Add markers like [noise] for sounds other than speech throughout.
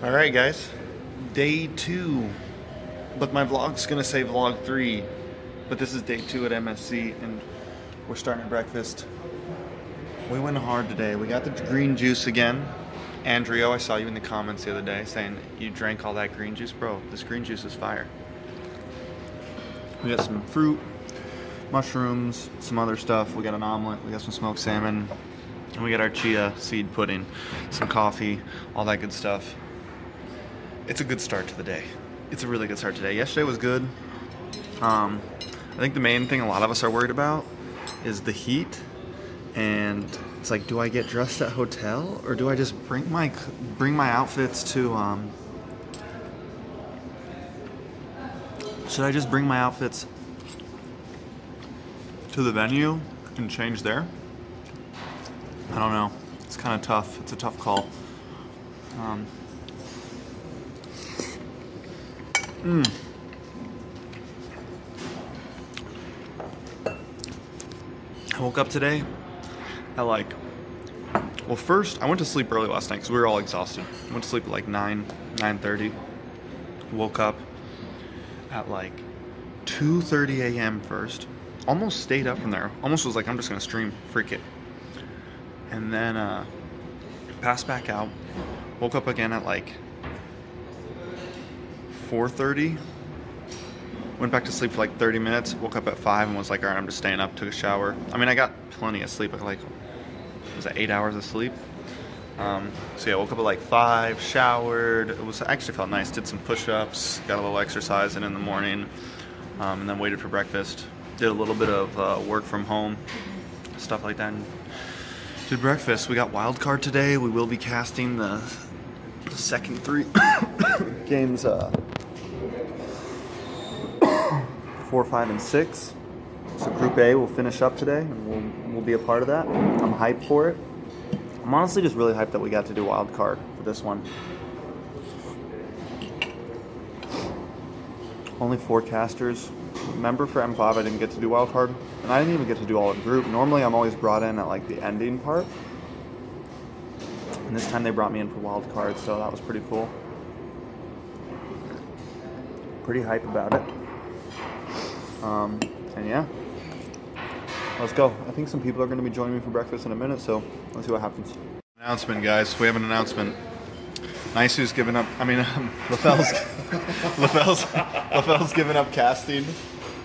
All right, guys. Day two. But my vlog's gonna say vlog three. But this is day two at MSC, and we're starting breakfast. We went hard today. We got the green juice again. Andrea, I saw you in the comments the other day saying you drank all that green juice. Bro, this green juice is fire. We got some fruit, mushrooms, some other stuff. We got an omelet. We got some smoked salmon. And we got our chia seed pudding, some coffee, all that good stuff. It's a good start to the day. It's a really good start today. Yesterday was good. Um, I think the main thing a lot of us are worried about is the heat. And it's like, do I get dressed at hotel or do I just bring my bring my outfits to? Um, should I just bring my outfits to the venue and change there? I don't know. It's kind of tough. It's a tough call. Um, mm. I woke up today at like, well, first I went to sleep early last night because we were all exhausted. I went to sleep at like 9, 9.30. Woke up at like 2.30 a.m. first. Almost stayed up from there. Almost was like, I'm just going to stream, freak it. And then uh, passed back out. Woke up again at like 4.30. Went back to sleep for like 30 minutes. Woke up at 5 and was like, all right, I'm just staying up. Took a shower. I mean, I got plenty of sleep. Like, was it eight hours of sleep? Um, so yeah, woke up at like five, showered. It was actually felt nice. Did some push-ups, got a little exercise in in the morning, um, and then waited for breakfast. Did a little bit of uh, work from home, stuff like that. And did breakfast. We got wild card today. We will be casting the, the second three [coughs] games, uh, four, five, and six. So Group A will finish up today, and we'll, we'll be a part of that. I'm hyped for it. I'm honestly just really hyped that we got to do wild card for this one. Only four casters. Remember for M5 I didn't get to do wild card, and I didn't even get to do all in group. Normally I'm always brought in at like the ending part, and this time they brought me in for wild card, so that was pretty cool. Pretty hype about it. Um, and yeah, let's go. I think some people are going to be joining me for breakfast in a minute, so let's see what happens. Announcement, guys. We have an announcement. Nicey's giving up. I mean, [laughs] um, Laphel's, Laphel's, [laughs] Laphel's giving up casting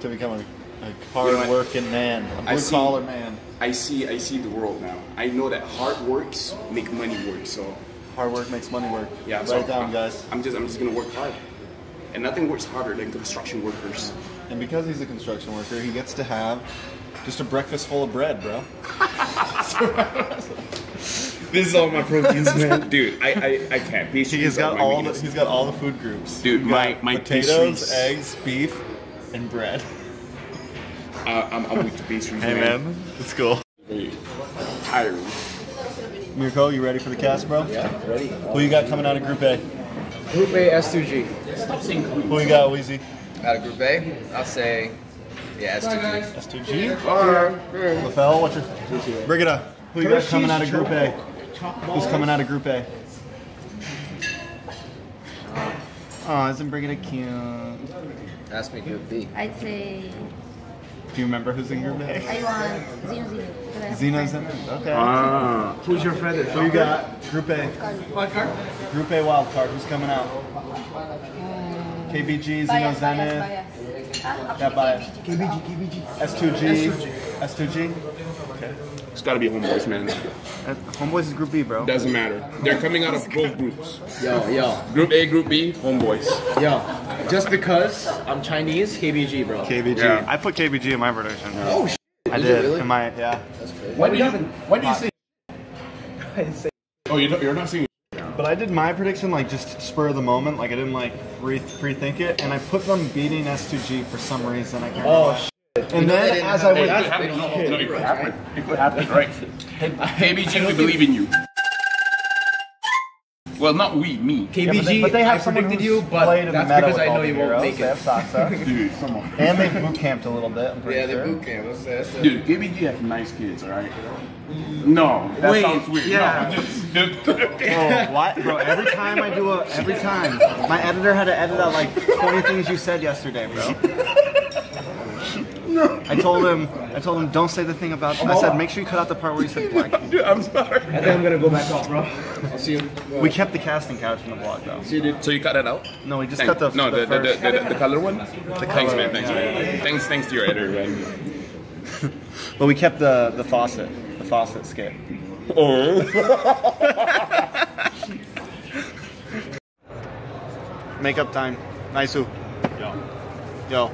to become a, a hard-working man, a I blue-collar man. I see I see the world now. I know that hard works make money work. So Hard work makes money work. yeah, write so it down, I'm, guys. I'm just I'm just gonna work hard. And nothing works harder than construction workers. And because he's a construction worker, he gets to have just a breakfast full of bread, bro. [laughs] This is all my proteins, [laughs] man. Dude, I I, I can't. Pastries He has got all the, he's got all the food groups. Dude, He's my- got my potatoes, pastries- eggs, beef, and bread. Uh, I'm, I'm weak to pastries, Hey man, it's cool. Very tiring. Mirko, you ready for the cast, bro? Yeah, ready. Who you got coming out of Group A? Group A S2G. Who you got, Weezy? Out of Group A, I'll say, yeah, S2G. S2G. Laphel, what's your? Brigida, who you got coming out of Group A? Who's coming out of Group A? Oh, isn't Brigida cute? Ask me Group B. I'd say Do you remember who's in your Group A? I want Zeno Zeno. because a Zeno's friend. in it. Okay. Ah. Who's your friend? Who you got? Group A. Wild card? Group A wild card. Who's coming out? KBG, Zeno Bias, bias, Zenith. Bias. Ah, Yeah, bias. KBG, KBG. S2G. S2G. It's gotta be Homebois, man. Homebois is Group B, bro. Doesn't matter. They're coming out of both groups. Yo, yo, Group A, Group B, Homebois. yo. Just because I'm Chinese, KBG, bro. KBG. Yeah. I put KBG in my prediction. Oh, shit. I Is did. really? In my yeah. When do you when do you see? say Oh, you don't, you're not seeing. But I did my prediction like just spur of the moment. Like I didn't like re- pre-think it, and I put them beating S2G for some reason. I can't. Oh, remember. shit. And You then as I went, don't- happen. don't No, have no, it, it could right? happen. It could happen, right? KBG, we believe in you. Well, not we, me. KBG, but they have I someone predicted you, but played in the that's because I know you won't heroes. make They it. have Saksa. [laughs] Dude, come on. and they boot camped a little bit. I'm pretty sure. camp. That's, that's Dude, KBG have nice kids, alright? No, that Wait, sounds weird. yeah. No, just, [laughs] just, Oh, what, bro? Every time I do a, every time, my editor had to edit out like 20 things you said yesterday, bro. I told him, I told him, don't say the thing about. I said, make sure you cut out the part where you said black. [laughs] Dude, I'm sorry. I think I'm gonna go back off, bro. I'll see you. We kept the casting couch in the vlog though. See you, dude. So you cut that out? No, we just Thank- cut the no, the, the, the, first. the, the, the color one? thanks, man. Thanks, man. Thanks, thanks to your editor, man. [laughs] But we kept the the faucet, the faucet skit. Oh. [laughs] Makeup time. Nice. Yo. Yo.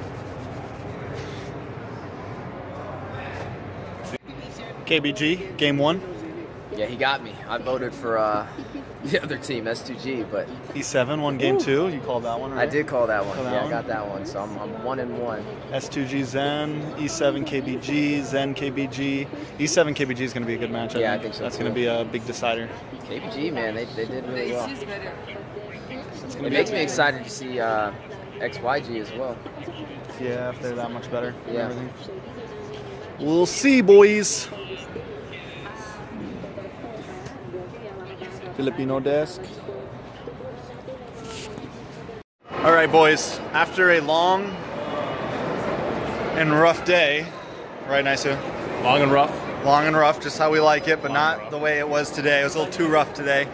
KBG, game one. Yeah, he got me. I voted for uh, [laughs] the other team, S2G, but E7 won game two. You called that one, right? I did call that one. Call that yeah, one? I got that one. So I'm, I'm one and one. S2G Zen, E7 KBG, Zen KBG. E7 KBG is going to be a good match. Yeah, I think so, That's going to be a big decider. KBG, man, they, they did really well. It makes me excited to see uh, XYG as well. Yeah, if they're that much better. Yeah. everything. We'll see, boys. Filipino desk. All right, boys. After a long and rough day, right, Naisou? Long and rough. Long and rough, just how we like it, but not the way it was today. It was a little too rough today.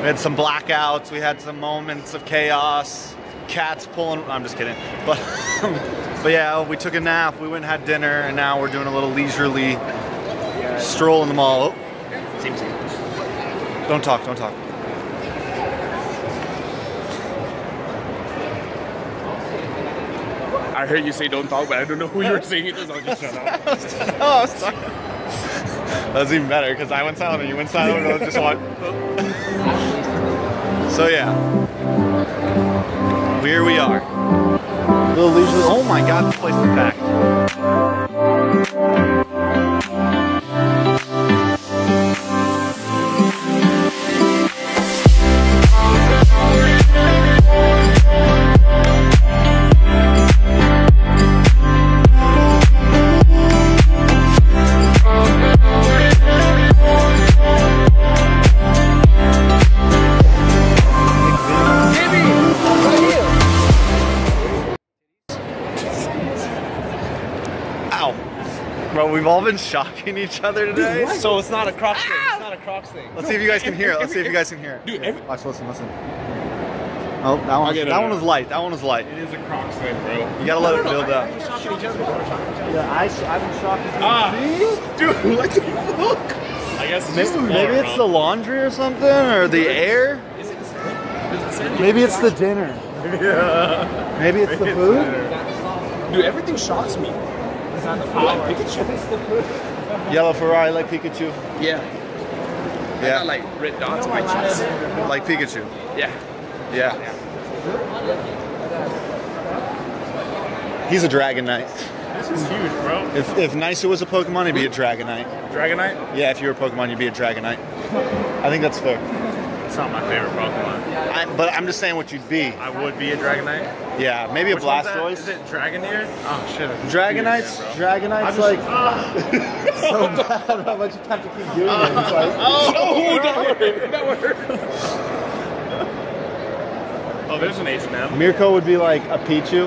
We had some blackouts. We had some moments of chaos. Cats pulling. I'm just kidding. [laughs] But but yeah, we took a nap. We went and had dinner, and now we're doing a little leisurely stroll in the mall. Oh. Don't talk. Don't talk. I heard you say don't talk, but I don't know who you were saying it to, so I'll just shut up. [laughs] oh, sorry. That's even better because I went silent and you went silent. and I was just like. so yeah, here we are. Little leisurely. Oh my God, this place is packed. Ow. We've all been shocking each other today. So it's not a Crocs thing. It's not a Crocs thing. Let's see if you guys can hear it. Let's see if you guys can hear it. Dude, every- Watch, listen, listen. Oh, that one, Okay, no, that no, one no. was light. That one was light. It is a Crocs thing, bro. You gotta let it build up. Yeah, I, I've been shocking. Ah, dude, [laughs] what the fuck? I guess it's Maybe, maybe it's the laundry or something, or the air. Maybe it's the dinner. [laughs] Yeah. Maybe it's the food. Dude, everything shocks me. It's not the Like Pikachu. Yellow Ferrari like Pikachu. Yeah. I Yeah. got like red dots on my chest. Like Pikachu. Yeah. Yeah. He's a Dragonite. This is huge, bro. If if Naisou was a Pokemon, he'd be a Dragonite. Dragonite? Yeah, if you were a Pokemon, you'd be a Dragonite. I think that's fair. It's not my favorite Pokemon. I, but I'm just saying what you'd be. I would be a Dragonite. Yeah, maybe a Which one's? Blastoise. Is it Dragoneer? Oh shit. Dragonites, confused Dragonites, bro. like Ah. [laughs] so bad how much you have to keep doing it. It's like, Oh, that hurt. That hurt. oh, there's an H and M. Mirko would be like a Pichu,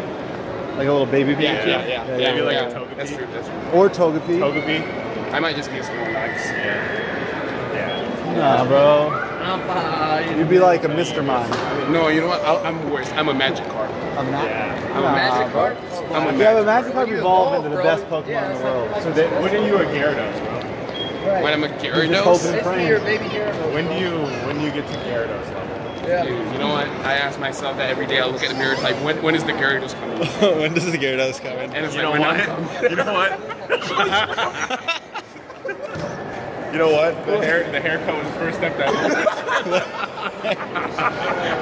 like a little baby Pichu. Yeah, yeah, yeah. Yeah, yeah, Maybe like yeah. a Togepi. That's true, that's true. Or Togepi. Togepi. I might just be a Snorlax. Yeah. Yeah. Nah, bro. You'd be like a Mr. Mime. No, you know what? I'll, I'm worse. I'm a Magikarp. A ma- Yeah. I'm a Nah, Magikarp. bro. I'm a Yeah, Magikarp. but Magikarp evolved into the best Pokemon Yeah, in the world. So then, when are you a Gyarados, bro? When I'm a Gyarados, hoping- It's me, your baby hero. When do you when do you get to Gyarados level? dude, you know what? I ask myself that every day. I look at the mirror. It's like, when, when is the Gyarados coming? [laughs] when does the Gyarados come in? And it's You like, know when what? I'm. [laughs] You know what? [laughs] you know what? The hair the haircut was the first step that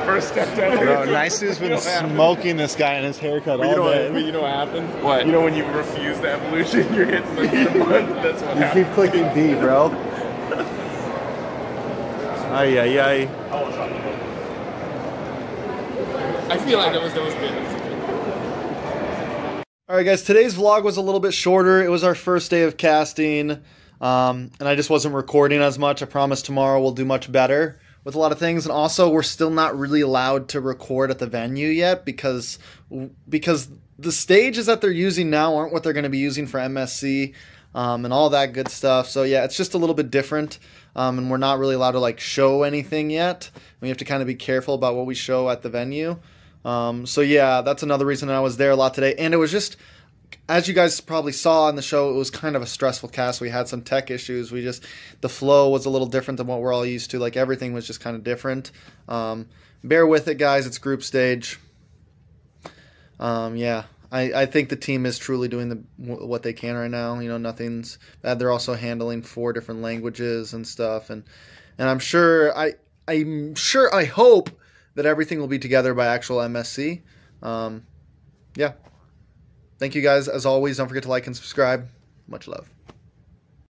[laughs] first step that Bro, Naisou's been smoking this guy and his haircut But you know all what? day. But you know what happened? What? You know when you refuse the evolution, [laughs] your hits the, the [laughs] button. That's what You happened. keep clicking B, bro. Ay, ay, ay. I feel like that was that was good. All right, guys. Today's vlog was a little bit shorter. It was our first day of casting, um, and I just wasn't recording as much. I promise tomorrow we'll do much better with a lot of things. And also, we're still not really allowed to record at the venue yet because because the stages that they're using now aren't what they're going to be using for MSC um, and all that good stuff. So yeah, it's just a little bit different, um, and we're not really allowed to like show anything yet. We have to kind of be careful about what we show at the venue. Um, so yeah, that's another reason I was there a lot today, and it was just as you guys probably saw on the show, it was kind of a stressful cast. We had some tech issues. We just the flow was a little different than what we're all used to. Like everything was just kind of different. Um, bear with it, guys. It's group stage. Um, yeah, I, I think the team is truly doing the what they can right now. You know, nothing's bad. They're also handling four different languages and stuff, and and I'm sure I I'm sure I hope that everything will be together by actual MSC. Um, yeah. Thank you guys. As always, don't forget to like and subscribe. Much love.